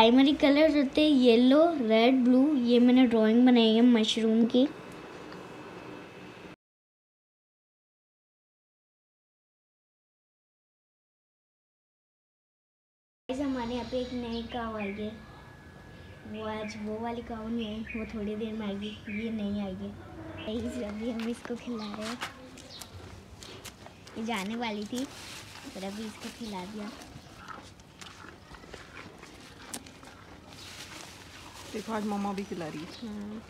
Primary colour होते हैं yellow red blue ये मैंने ड्राइंग बनाई है मशरूम की। हमारे यहाँ पे एक नई काव आई है। वो आज वो वाली काव नहीं है वो थोड़ी देर में आएगी। ये नहीं आएगी अभी हम इसको खिला रहे हैं। ये जाने वाली थी, पर अभी इसको खिला दिया। देखो, आज मम्मा भी खिला रही है। हाँ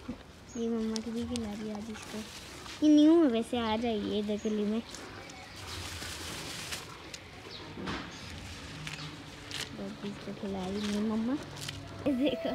ये मम्मा की भी खिला रही है आज इसको। ये न्यू है, वैसे आ जाइए इधर गली में। तो खिला रही है मम्मा। देखो।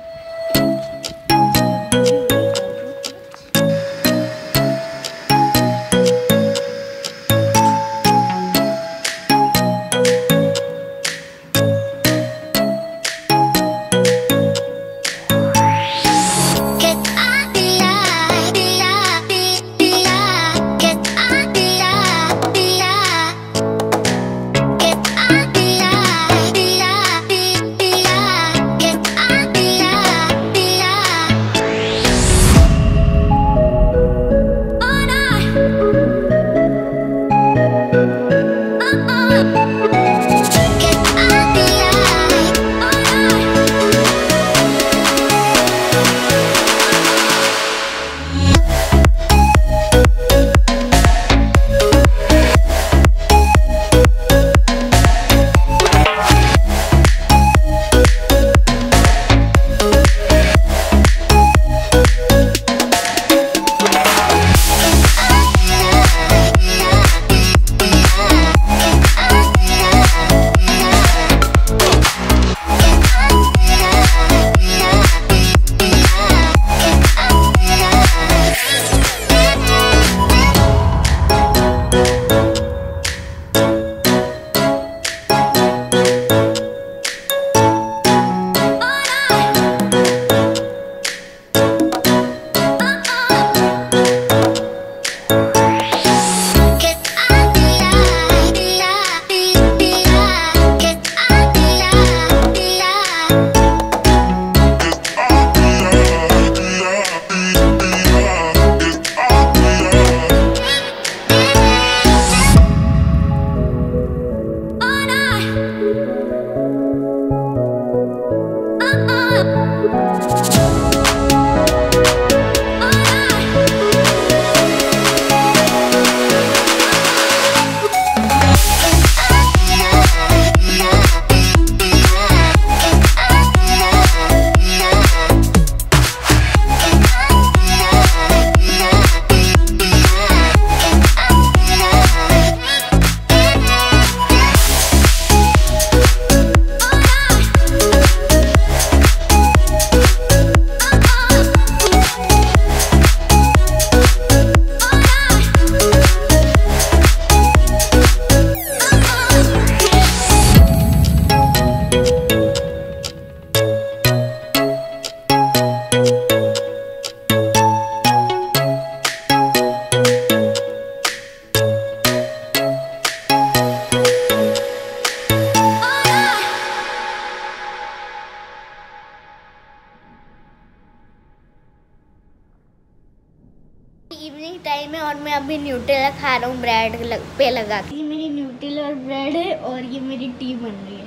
इवनिंग टाइम है और मैं अभी न्यूटेला खा रहा हूँ ब्रेड लग, पे लगा ये मेरी न्यूटेला और ब्रेड है और ये मेरी टी बन रही है।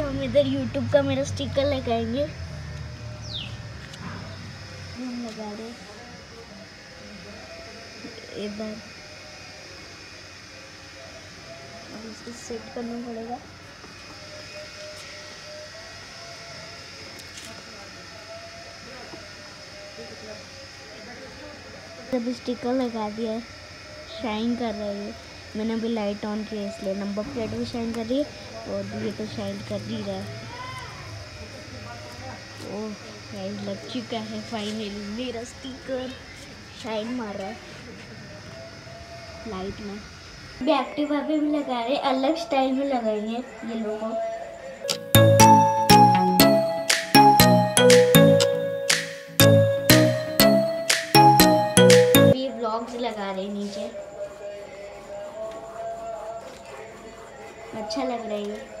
हम इधर यूट्यूब का मेरा स्टिकर लगाएँगे। हम लगा रहे इधर इसको सेट करना पड़ेगा। जब स्टिकर लगा दिया है शाइन कर रहा है मैंने अभी लाइट ऑन किया इसलिए नंबर प्लेट भी शाइन कर रही है और ये तो शाइन कर ही रहा है। ओह गाइस लग चुका है फाइनली मेरा स्टिकर शाइन मार रहा है। लाइट में। भी भी लगा रहे अलग स्टाइल में लगाएँगे ये लोगों लगा रहे नीचे। अच्छा लग रहा है ये।